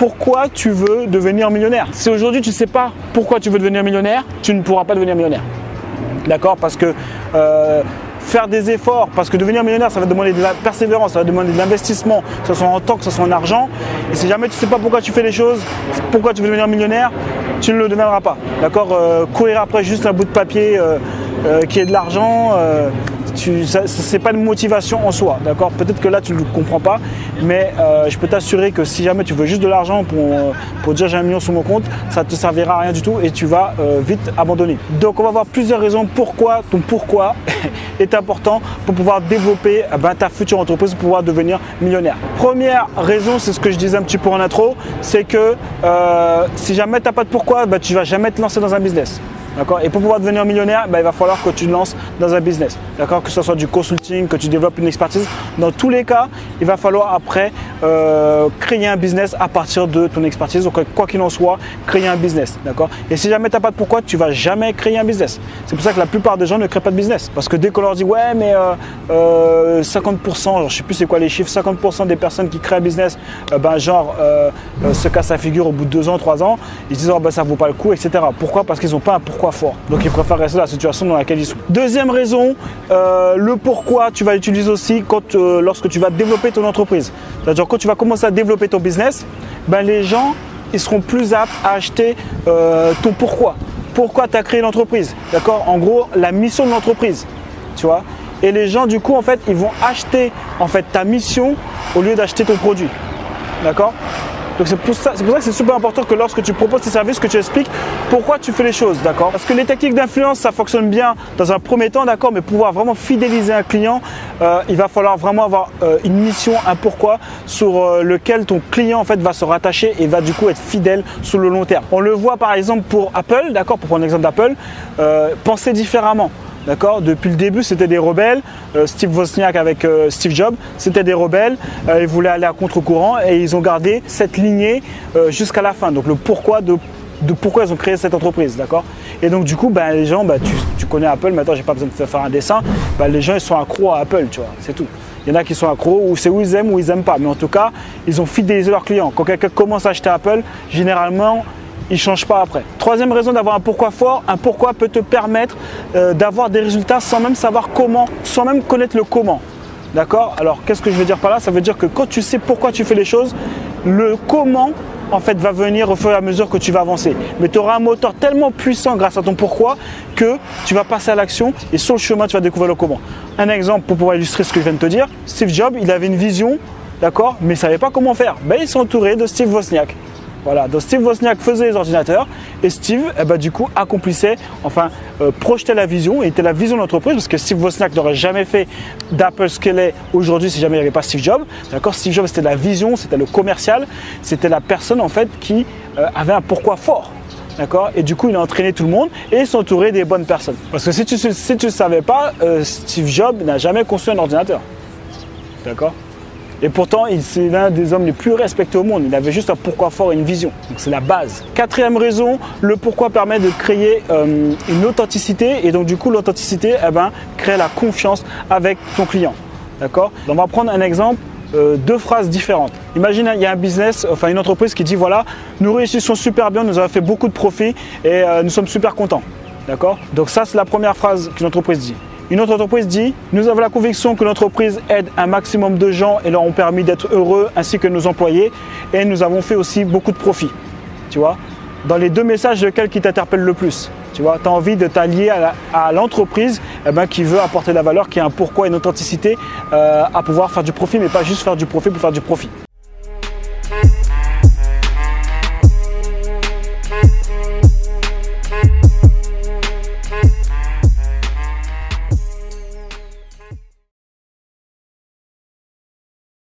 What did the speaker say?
pourquoi tu veux devenir millionnaire. Si aujourd'hui tu ne sais pas pourquoi tu veux devenir millionnaire, tu ne pourras pas devenir millionnaire. D'accord? Parce que euh, faire des efforts, parce que devenir millionnaire, ça va demander de la persévérance, ça va demander de l'investissement, que ce soit en temps, que ce soit en argent. Et si jamais tu ne sais pas pourquoi tu fais les choses, pourquoi tu veux devenir millionnaire, tu ne le deviendras pas. D'accord? Euh, Courir après juste un bout de papier euh, qui est de l'argent, ce n'est pas une motivation en soi, d'accord? Peut-être que là tu ne le comprends pas, mais euh, je peux t'assurer que si jamais tu veux juste de l'argent pour, euh, pour dire j'ai un million sur mon compte, ça ne te servira à rien du tout et tu vas euh, vite abandonner. Donc on va voir plusieurs raisons pourquoi ton pourquoi est important pour pouvoir développer eh ben, ta future entreprise, pour pouvoir devenir millionnaire. Première raison, c'est ce que je disais un petit peu en intro, c'est que si jamais tu n'as pas de pourquoi, ben, tu ne vas jamais te lancer dans un business. Et pour pouvoir devenir millionnaire, bah, il va falloir que tu te lances dans un business. D'accord Que ce soit du consulting, que tu développes une expertise. Dans tous les cas, il va falloir après euh, créer un business à partir de ton expertise. Donc, quoi qu'il en soit, créer un business. D'accord? Et si jamais tu n'as pas de pourquoi, tu vas jamais créer un business. C'est pour ça que la plupart des gens ne créent pas de business. Parce que dès qu'on leur dit, ouais, mais 50%, euh, euh, je sais plus c'est quoi les chiffres, 50% des personnes qui créent un business, ben, genre, se cassent la figure au bout de deux ans, trois ans, ils disent, oh, ben, ça vaut pas le coup, etc. Pourquoi? Parce qu'ils n'ont pas un pourquoi fort. Donc ils préfèrent rester dans la situation dans laquelle ils sont. Deuxième raison, le pourquoi tu vas l'utiliser aussi quand, lorsque tu vas développer ton entreprise. C'est-à-dire quand tu vas commencer à développer ton business, ben, les gens ils seront plus aptes à acheter euh, ton pourquoi. Pourquoi tu as créé l'entreprise. D'accord? En gros, la mission de l'entreprise. Tu Et les gens, du coup, en fait, ils vont acheter en fait ta mission au lieu d'acheter ton produit. D'accord? Donc c'est pour ça, que c'est super important que lorsque tu proposes tes services, que tu expliques pourquoi tu fais les choses, d'accord? Parce que les techniques d'influence, ça fonctionne bien dans un premier temps, d'accord? Mais pour pouvoir vraiment fidéliser un client, euh, il va falloir vraiment avoir euh, une mission, un pourquoi sur euh, lequel ton client en fait va se rattacher et va du coup être fidèle sur le long terme. On le voit par exemple pour Apple, d'accord? Pour prendre l'exemple d'Apple, penser différemment. D'accord? Depuis le début, c'était des rebelles. Euh, Steve Wozniak avec euh, Steve Jobs, c'était des rebelles. Euh, ils voulaient aller à contre-courant et ils ont gardé cette lignée jusqu'à la fin. Donc le pourquoi de, pourquoi ils ont créé cette entreprise, d'accord? Et donc du coup, ben, les gens, ben, tu, connais Apple, maintenant j'ai pas besoin de te faire un dessin. Ben, les gens ils sont accros à Apple, tu vois, c'est tout. Il y en a qui sont accros, ou c'est où ils aiment ou ils n'aiment pas. Mais en tout cas, ils ont fidélisé leurs clients. Quand quelqu'un commence à acheter Apple, généralement, il ne change pas après. Troisième raison d'avoir un pourquoi fort, un pourquoi peut te permettre euh, d'avoir des résultats sans même savoir comment, sans même connaître le comment. D'accord? Alors qu'est-ce que je veux dire par là? Ça veut dire que quand tu sais pourquoi tu fais les choses, le comment en fait va venir au fur et à mesure que tu vas avancer. Mais tu auras un moteur tellement puissant grâce à ton pourquoi que tu vas passer à l'action et sur le chemin tu vas découvrir le comment. Un exemple pour pouvoir illustrer ce que je viens de te dire, Steve Jobs, il avait une vision, d'accord, mais il savait pas comment faire. Ben, il s'est entouré de Steve Wozniak. Voilà, donc Steve Wozniak faisait les ordinateurs et Steve, eh ben, du coup, accomplissait, enfin, euh, projetait la vision et était la vision de l'entreprise parce que Steve Wozniak n'aurait jamais fait d'Apple ce qu'elle est aujourd'hui si jamais il n'y avait pas Steve Jobs. D'accord Steve Jobs, c'était la vision, c'était le commercial, c'était la personne en fait qui euh, avait un pourquoi fort. D'accord? Et du coup, il a entraîné tout le monde et s'entourait des bonnes personnes. Parce que si tu ne savais pas, euh, Steve Jobs n'a jamais construit un ordinateur. D'accord? Et pourtant, c'est l'un des hommes les plus respectés au monde. Il avait juste un pourquoi fort et une vision. Donc c'est la base. Quatrième raison, le pourquoi permet de créer euh, une authenticité. Et donc du coup, l'authenticité, eh ben, crée la confiance avec ton client. D'accord? On va prendre un exemple. Euh, deux phrases différentes. Imagine, il y a un business, enfin une entreprise qui dit voilà, nous réussissons super bien, nous avons fait beaucoup de profits et euh, nous sommes super contents. D'accord? Donc ça, c'est la première phrase qu'une entreprise dit. Une autre entreprise dit Nous avons la conviction que l'entreprise aide un maximum de gens et leur ont permis d'être heureux ainsi que nos employés et nous avons fait aussi beaucoup de profits. Tu vois Dans les deux messages, lequel qui t'interpelle le plus? Tu vois, tu as envie de t'allier à l'entreprise eh ben, qui veut apporter la valeur, qui a un pourquoi et une authenticité euh, à pouvoir faire du profit, mais pas juste faire du profit pour faire du profit.